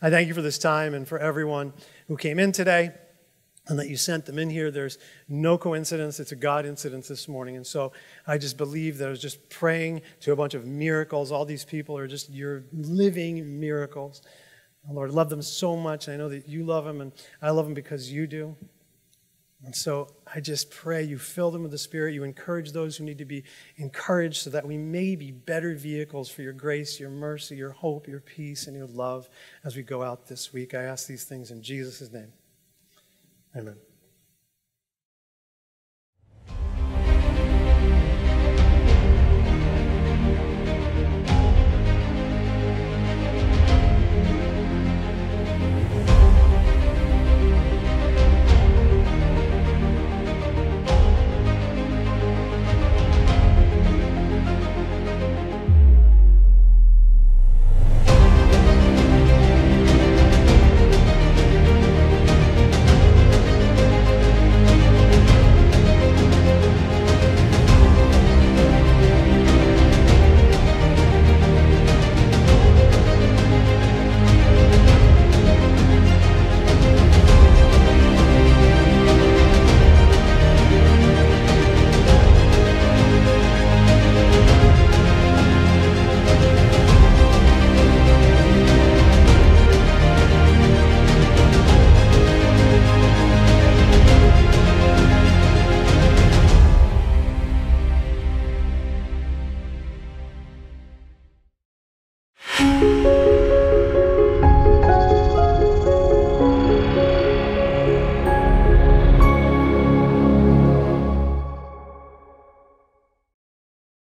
I thank you for this time and for everyone who came in today and that you sent them in here. There's no coincidence. It's a God incident this morning. And so I just believe that I was just praying to a bunch of miracles. All these people are just your living miracles. Lord, I love them so much. I know that you love them, and I love them because you do. And so I just pray you fill them with the Spirit. You encourage those who need to be encouraged so that we may be better vehicles for your grace, your mercy, your hope, your peace, and your love as we go out this week. I ask these things in Jesus' name. Amen.